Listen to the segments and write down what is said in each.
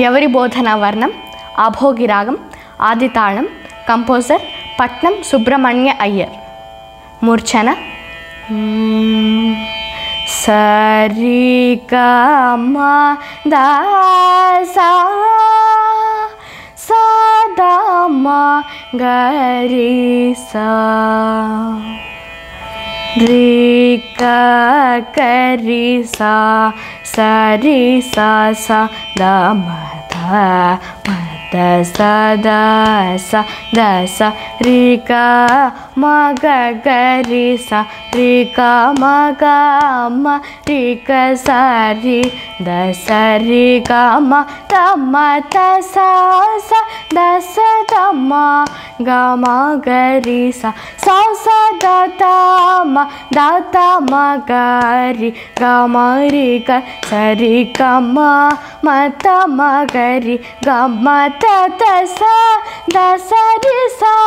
ఎవరి బోధనా వర్ణం అభోగి రాగం ఆదితాళం కంపోజర్ పట్నం సుబ్రహ్మణ్య అయ్యర్. మూర్ఛన. మ్మ్. సరి దాసా సదమ గరి సా करी सा सारी सा सा द म दसा दसा दसा रिका मग गरी सा रिका मग म रिक सारी दस रिका म तम तसा सा दस तम गम गरी सा सौ सा दाता म दाता म गरी गम रिक सरी कम म तम गरी गम ತ ತ ಸ ದ ಸ ರಿ ಸಾ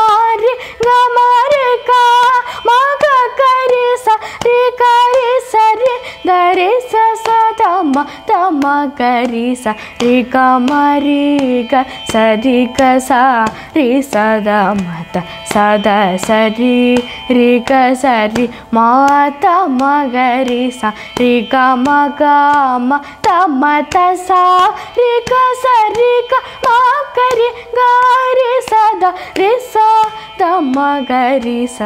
కరి స రి గ మరి గ సరి గ స రి సద మత సద సరి రి గ సరి మత మగరి స రి గ మ గ మ త మత స రి గ స రి గ మ కరి గ రి సద రి స ద మగరి స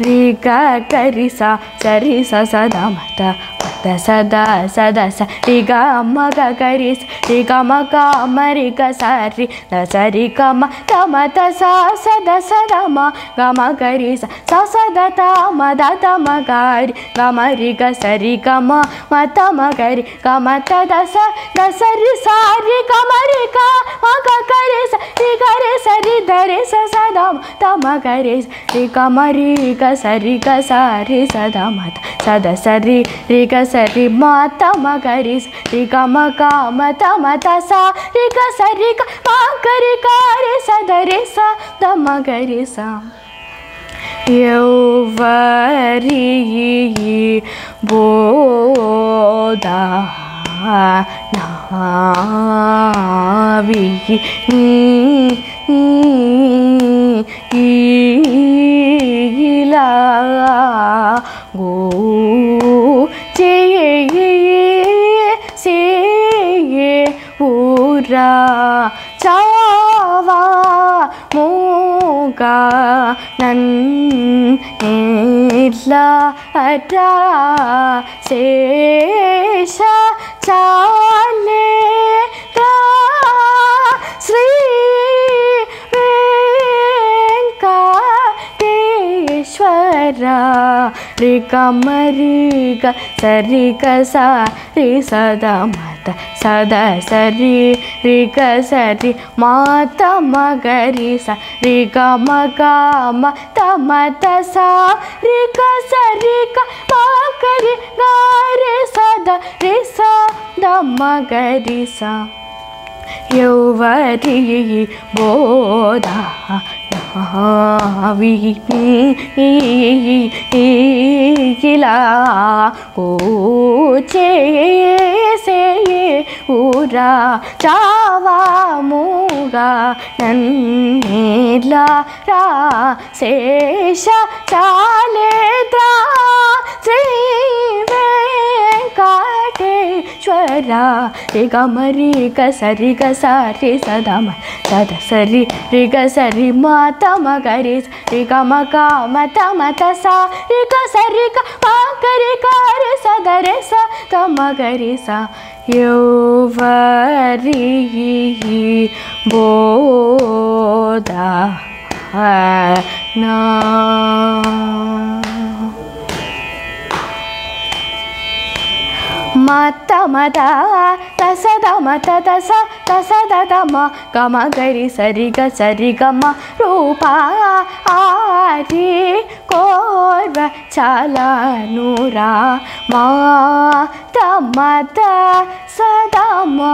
రి గ కరి స సరి స సద మత த சதா சத ச ரி க ம க க ரி ரி க ம க ம ரி க ச ரி த ச ரி க ம த ம த ச ச த ச த ம க ம க ரி ச ಸ ಸ ದ ತ ಮ ದ ತ ಮ ಗ ರಿ ಗ ಮ ರಿ ಗ ಸ ರಿ ಗ ಮ ಮ ತ ಮ ಗ ರಿ ಗ ಮ ತ ದ ಸ ದ ಸ ರಿ ಸ ರಿ ಗ ಮ ರಿ ಗ ಮ ಗ ಗ ರಿ ಸ ರಿ ಗ ರಿ ಸ ರಿ ದ ರಿ ಸ ಸ ದ ಮ ತ ಮ ಗ ರಿ ಸ ರಿ ಗ ಮ ರಿ ಗ ಸ ರಿ ಗ ಸ ರಿ ಸ ದ ಮ ತ ಸ ದ ಸ ರಿ ರಿ ಗ ಸ ద స రి రి గ స రి మ త మ గ రి స రి గ మ గ మ త మ త స రి గ స రి గ మ గ రి గ రి స ద రి స ద మ గ రి స ఎవరి బోధ నావి ఇలా గో चका नन् इला अट्रा श्रेष चा प्र श्री ऋका श्वर सा रि सदा ಮಾತ ಸದ ಸರಿ ರಿ ಗ ಸರಿ ಮಾತ ಮಗ ರಿ ಸ ರಿ ಗ ಮ ಗ ಮ ತ ಮ ತ ಸ ರಿ ಗ ಸ सदा सरि रिकसरि मा ती सी कमतसा रिका ರಿ ಸ ದ ಮ ಗ ರಿ ಸ ಯೌವರಿ ಬೋಧ నావి ఇలా చేసే ఊరా చావాముగా నన్నేలా రా శేష చాలేద్రా శ్రీ ಸ್ವರ ರಿ ಗ ಮ ರಿ ಗ ಸ ರಿ ಗ ಸ ರಿ ಸದ ಮ ಸದ ಸ ರಿ ರಿ ಗ ಸ ರಿ ಮ ತ ಮ ಗ ರಿ ರಿ ಗ ಮ ಕ ಮ ತ ಮ ತ ಸ ರಿ ಗ ಸ ರಿ ಗ ಮ ಗ ರಿ ಗ ರಿ ಸ ದ ರೆ ಸ ತ ಮ ಗ ರಿ ಸ ಯೋವರಿ ಬೋದ ನಾ मत्म तस त तस दा सा दा दा मा, गा मा गरी सरी ग सरी ग मा, रूपा आ रे कोर्व चाला नूरा मा दा मा दा सा दा मा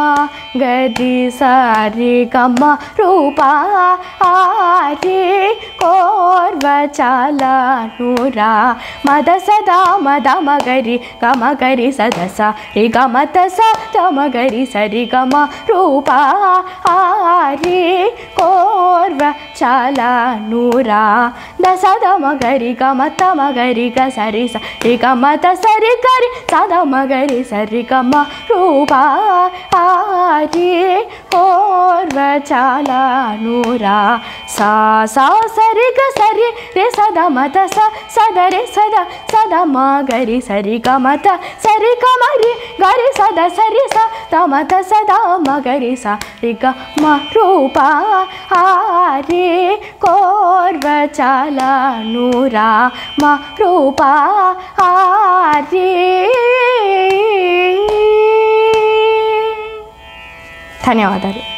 गरी सरी ग मा, रूपा आ रे कोर्व चाला नूरा मा, दा सा दा मा दा मा गरी, ग मा गरी सा दा सा रे ग मा दा सा, दा मा गरी सरी ग मा, रूपा ఆరి కోర్వ చాలా నూరా దశ దమ గరి గమత మగరి గ సరి స రి గమత సరి గరి సద మగరి సరి గమ రూపా ఆరి చాలానురా సా సా సరి గ సరి రే సద మత స సద రే సద సద మా గరి సరి గ మత సరి గ మరి గరి సద సరి స త మత సద మ గరి స రి గ మ రూపా ఆరి కోర్వ చాలానురా మ రూపా ఆరి ధన్యవాదాలు.